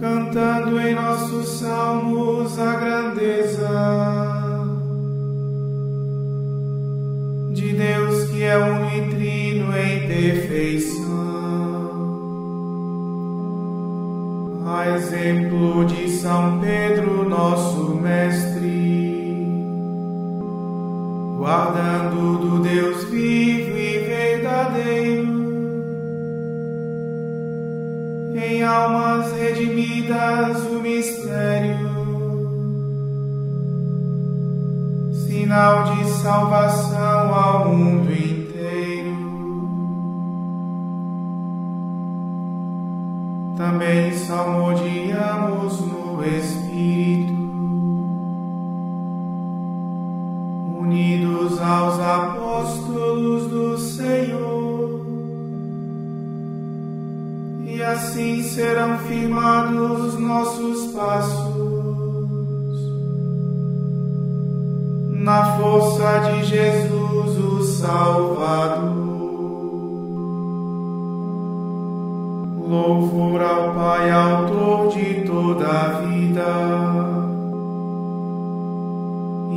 Cantando em nossos salmos a grandeza de Deus que é um e trino em perfeição. A exemplo de São Pedro, nosso mestre, guardando do Deus vivo e verdadeiro, almas redimidas o mistério, sinal de salvação ao mundo inteiro. também salmodiamos no Espírito, na força de Jesus, o Salvador. Louvor ao Pai, autor de toda a vida,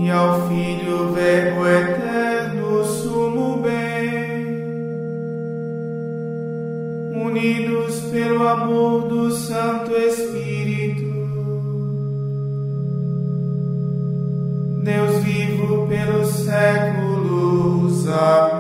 e ao Filho, Verbo eterno, sumo bem, unidos pelo amor do Santo Espírito, vivo pelos séculos. Amém.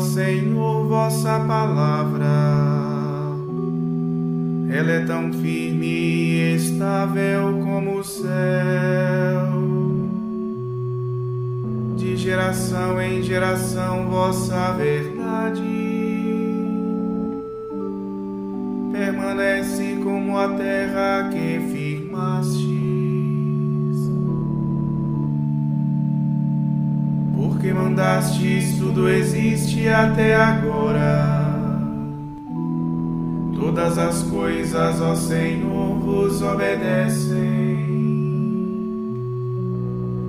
Senhor, vossa palavra. Ela é tão firme e estável como o céu. De geração em geração, vossa verdade permanece como a terra que firmastes. Porque mandastes, tudo existe até agora. Todas as coisas, ó Senhor, vos obedecem.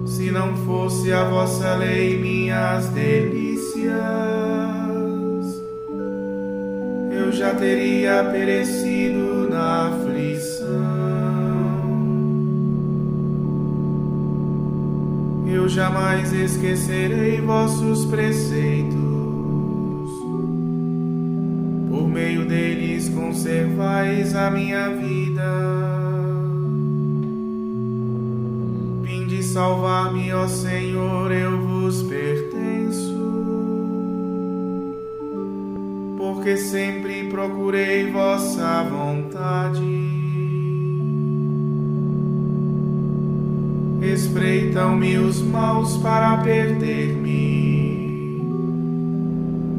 Se não fosse a vossa lei, minhas delícias, eu já teria perecido na aflição. Eu jamais esquecerei vossos preceitos. Por meio deles conservais a minha vida. Vinde salvar-me, ó Senhor, eu vos pertenço. Porque sempre procurei vossa vontade. Espreitam-me os maus para perder-me,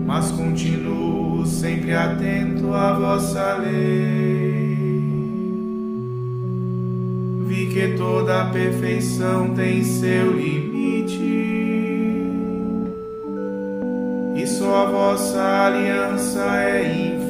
mas continuo sempre atento à vossa lei. Vi que toda perfeição tem seu limite, e só a vossa aliança é infinita.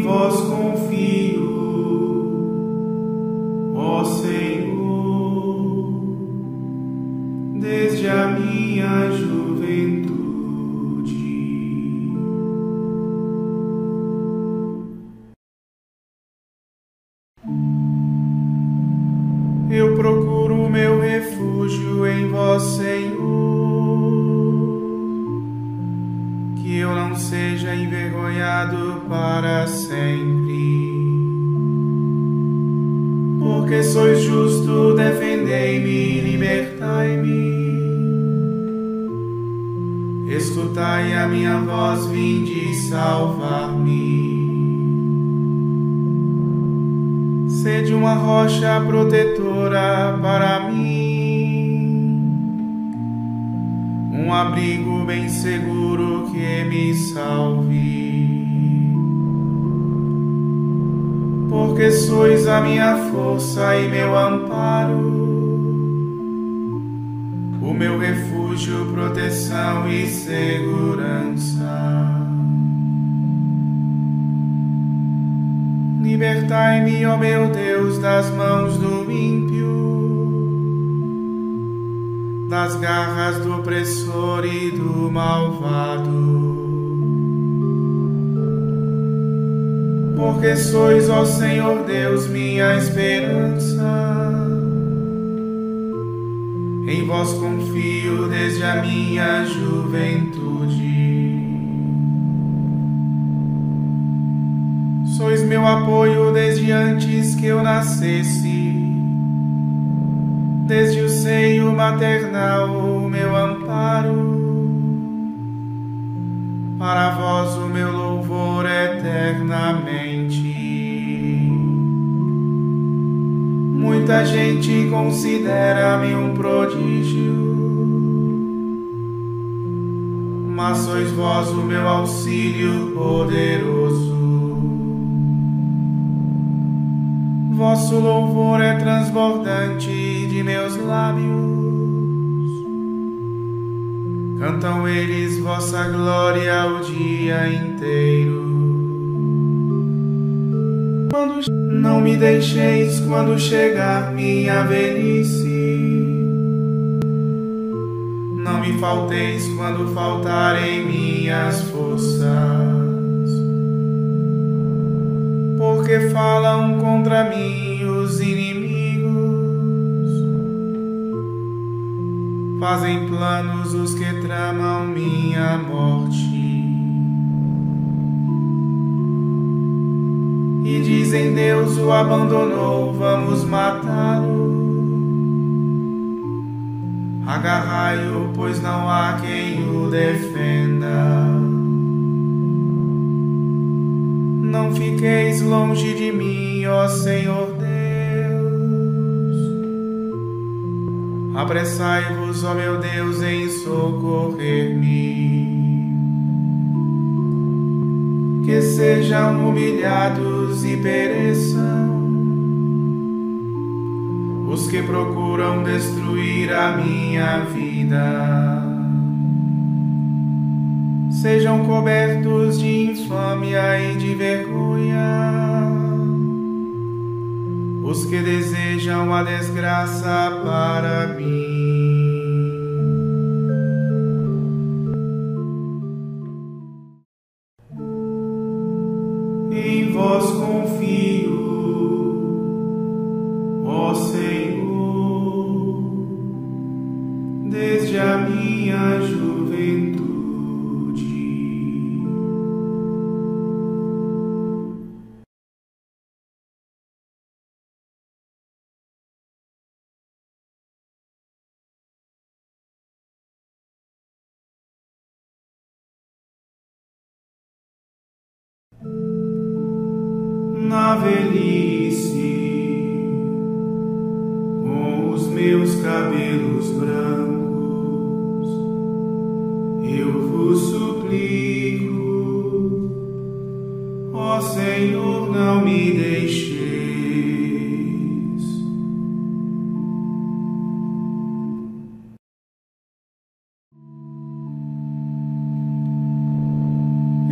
Em vós confio, ó Senhor, desde a minha juventude. Porque sois justo, defendei-me, libertai-me. Escutai a minha voz, vinde salvar-me. Sede uma rocha protetora para mim um abrigo bem seguro que me salve. Porque sois a minha força e meu amparo, o meu refúgio, proteção e segurança. Libertai-me, ó meu Deus, das mãos do ímpio das garras do opressor e do malvado. Porque sois, ó Senhor Deus, minha esperança. Em vós confio desde a minha juventude. Sois meu apoio desde antes que eu nascesse desde o seio maternal o meu amparo. Para vós o meu louvor eternamente. Muita gente considera-me um prodígio, mas sois vós o meu auxílio poderoso. Vosso louvor é transbordante de meus lábios. Cantam eles vossa glória o dia inteiro. Quando não me deixeis quando chegar minha velhice. Não me falteis quando faltarem minhas forças porque falam contra mim os inimigos, fazem planos os que tramam minha morte. E dizem Deus o abandonou, vamos matá-lo. Agarrai-o, pois não há quem o defenda. Não fiqueis longe de mim, ó Senhor Deus. Apressai-vos, ó meu Deus, em socorrer-me. Que sejam humilhados e pereçam os que procuram destruir a minha vida. vida. Sejam cobertos de infâmia e de vergonha os que desejam a desgraça para mim. Velhice, com os meus cabelos brancos,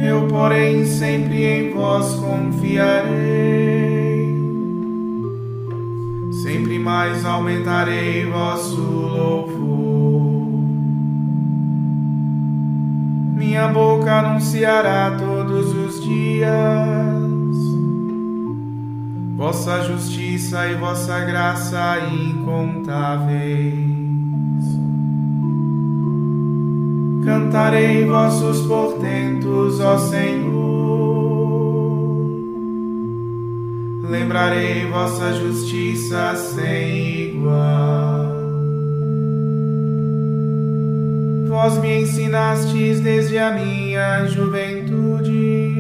Eu, porém, sempre em vós confiarei, sempre mais aumentarei vosso louvor. Minha boca anunciará todos os dias vossa justiça e vossa graça incontáveis. Cantarei vossos portentos, ó Senhor. Lembrarei vossa justiça sem igual. Vós me ensinastes desde a minha juventude.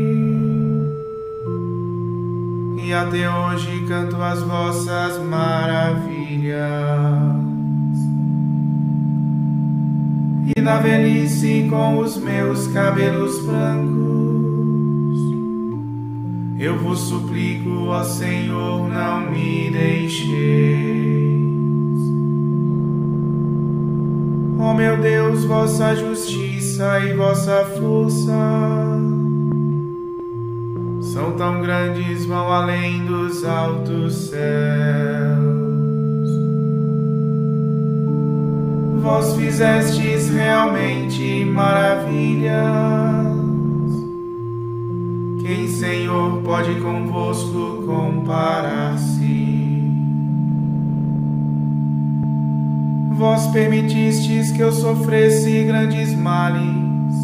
E até hoje canto as vossas maravilhas. E na velhice com os meus cabelos brancos. Eu vos suplico, ó Senhor, não me deixeis. Ó meu Deus, vossa justiça e vossa força são tão grandes, vão além dos altos céus. Vós fizestes realmente maravilhas. Quem, Senhor, pode convosco comparar-se? Vós permitistes que eu sofresse grandes males,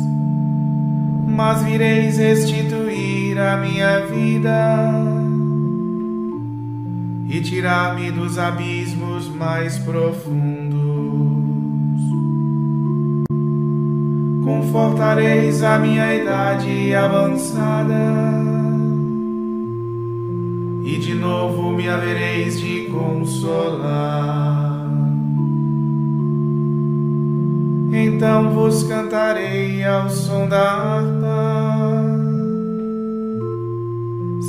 mas vireis restituir a minha vida e tirar-me dos abismos mais profundos. Confortareis a minha idade avançada, e de novo me havereis de consolar. Então vos cantarei ao som da harpa,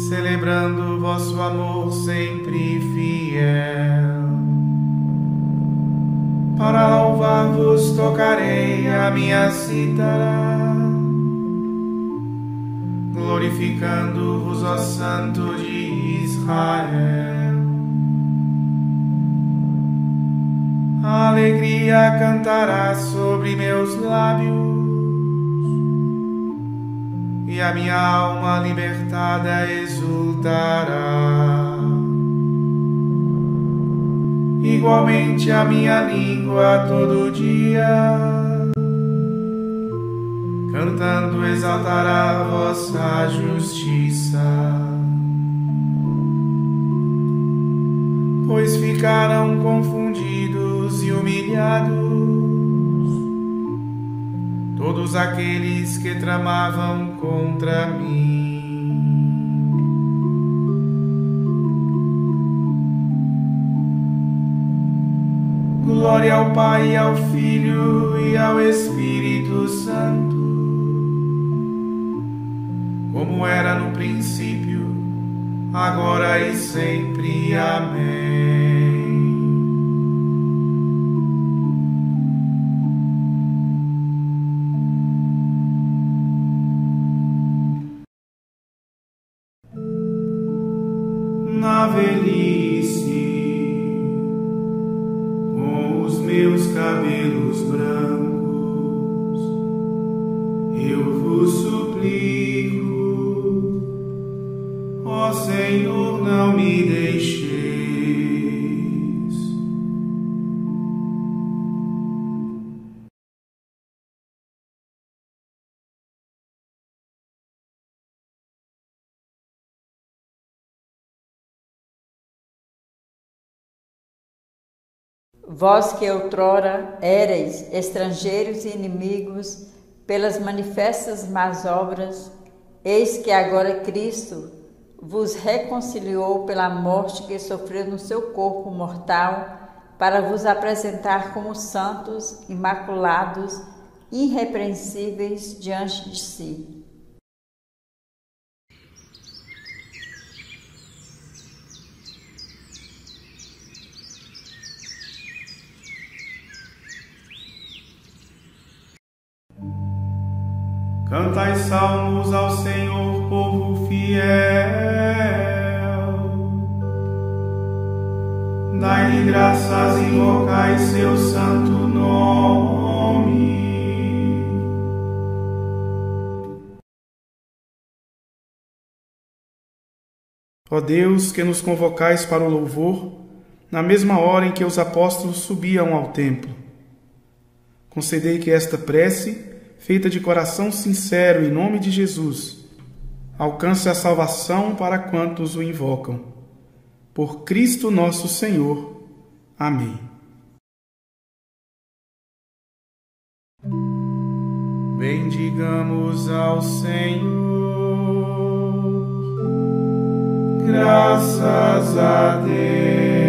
celebrando vosso amor sempre fiel. Para louvar-vos tocarei a minha cítara, glorificando-vos, ó Santo de Israel. A alegria cantará sobre meus lábios, e a minha alma libertada exultará. Igualmente a minha língua todo dia, cantando exaltará vossa justiça. Pois ficaram confundidos e humilhados todos aqueles que tramavam contra mim. Glória ao Pai, ao Filho e ao Espírito Santo, como era no princípio, agora e sempre. Amém. pelos brancos. Vós que outrora éreis estrangeiros e inimigos pelas manifestas más obras, eis que agora Cristo vos reconciliou pela morte que sofreu no seu corpo mortal, para vos apresentar como santos, imaculados, irrepreensíveis diante de si. Cantai salmos ao Senhor, povo fiel. Dai-lhe graças, invocai seu santo nome. Ó Deus, que nos convocais para o louvor, na mesma hora em que os apóstolos subiam ao templo, concedei que esta prece feita de coração sincero em nome de Jesus, alcance a salvação para quantos o invocam. Por Cristo nosso Senhor. Amém. Bendigamos ao Senhor, graças a Deus.